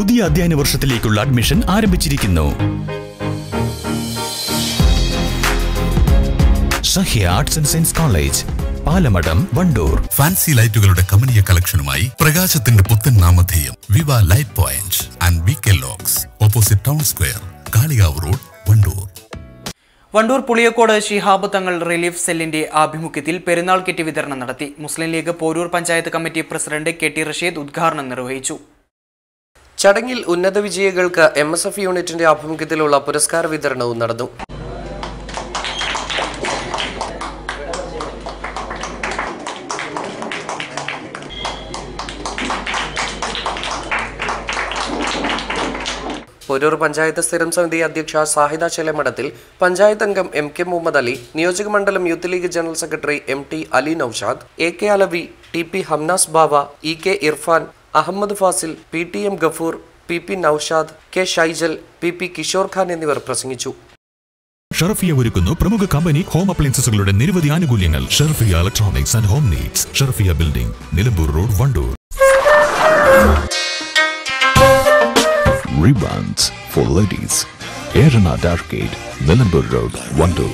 പുതിയ അധ്യയന വർഷത്തിലേക്കുള്ള അഡ്മിഷൻ ആരംഭിച്ചിരിക്കുന്നു. Sahya arts and science college Palamadam Wandoor. Fancy ലൈറ്റുകളുടെ കമനീയ കളക്ഷനുമായി പ്രകാശത്തിന്റെ പുത്തൻ നാമധേയം Viva light point and V K locks opposite town square Kalikavu road Wandoor. Wandoor Puliyakode Shihab Thangal relief സെല്ലിന്റെ ആഭിമുഖ്യത്തിൽ പെരുന്നാൾ കിറ്റ് വിതരണം നടത്തി. Muslim League Porur panchayat committee president K T Rasheed ഉദ്ഘാടനം നിർവഹിച്ചു. ചടങ്ങിൽ ഉന്നത വിജയികൾക്ക് എം എസ് എഫ് യൂണിറ്റിന്റെ ആഭിമുഖ്യത്തിലുള്ള പുരസ്കാര വിതരണവും നടന്നു. പൊരൂർ പഞ്ചായത്ത് സ്ഥിരം സമിതി അധ്യക്ഷ സാഹിദ ചെലമഠത്തിൽ പഞ്ചായത്ത് അംഗം എം കെ മുഹമ്മദ് അലി നിയോജക മണ്ഡലം youth league general secretary M T Ali Noushad A K Alavi T P Hamnas Bava E K Irfan Ahammed Fasil P T M Gafoor P P Noushad K Shaijal P P Kishore Khan എന്നിവർ പ്രസംഗിച്ചു ഷർഫിയ ഒരുക്കുന്നു പ്രമുഖ company home അപ്ലയൻസുകളുടെ നിരവധി ആനുകൂല്യങ്ങൾ Sharfiya electronics and home needs Sharfiya building Nilambur road Wandoor Rebounds for ladies. Erana Darkade, Nilambur Road, Vandoor.